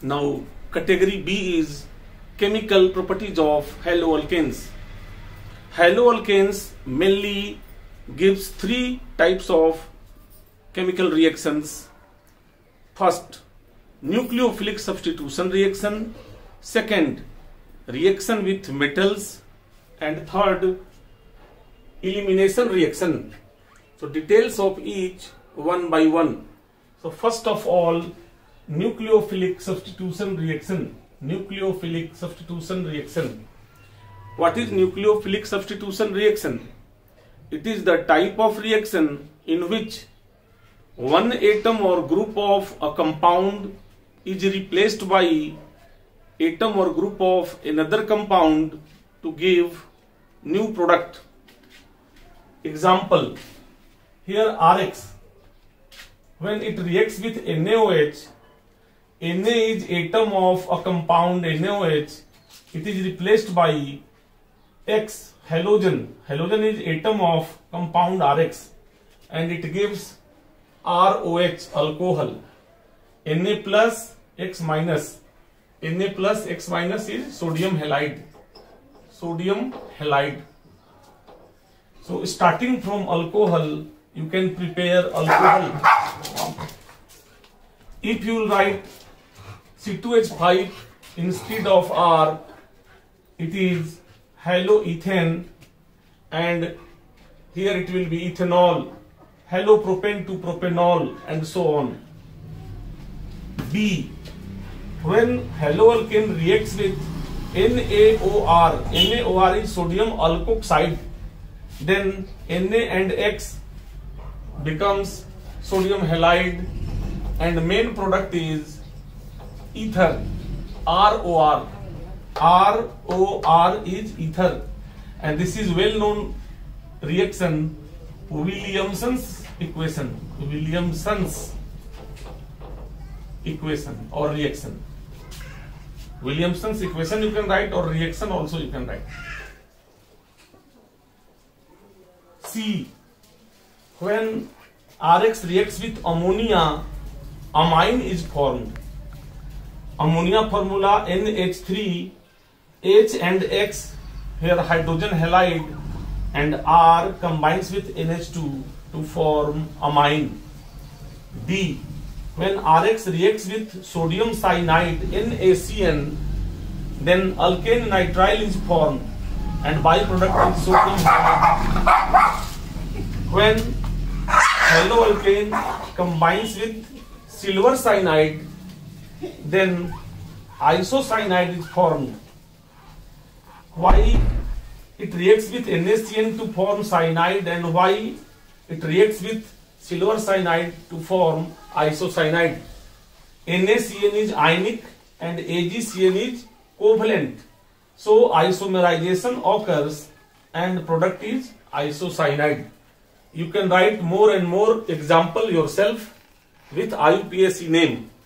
Now category B is chemical properties of haloalkanes. Haloalkanes mainly gives three types of chemical reactions. First, nucleophilic substitution reaction. Second, reaction with metals. And third, elimination reaction. So details of each one by one. So first of all, nucleophilic substitution reaction nucleophilic substitution reaction what is nucleophilic substitution reaction it is the type of reaction in which one atom or group of a compound is replaced by atom or group of another compound to give new product example here rx when it reacts with NaOH Na is atom of a compound NaOH. It is replaced by X halogen. Halogen is atom of compound Rx and it gives ROH alcohol. Na plus X minus. Na plus X minus is sodium halide. Sodium halide. So starting from alcohol, you can prepare alcohol. If you write C2H5 instead of R it is haloethane and here it will be ethanol halopropane to propanol and so on B when haloalkane reacts with NaOR NaOR is sodium alkoxide then Na and X becomes sodium halide and main product is Ether, ROR. ROR is ether, and this is well-known reaction, Williamson's equation, or reaction. Williamson's equation you can write, or reaction also you can write. See, when Rx reacts with ammonia, amine is formed. Ammonia formula NH3, H and X, here hydrogen halide and R combines with NH2 to form amine. D, when Rx reacts with sodium cyanide NaCN, then alkane nitrile is formed and byproduct is sodium cyanide. When haloalkane combines with silver cyanide, then isocyanide is formed. Why it reacts with NaCN to form cyanide and why it reacts with silver cyanide to form isocyanide. NaCN is ionic and AgCN is covalent. So isomerization occurs and product is isocyanide. You can write more and more example yourself with IUPAC name.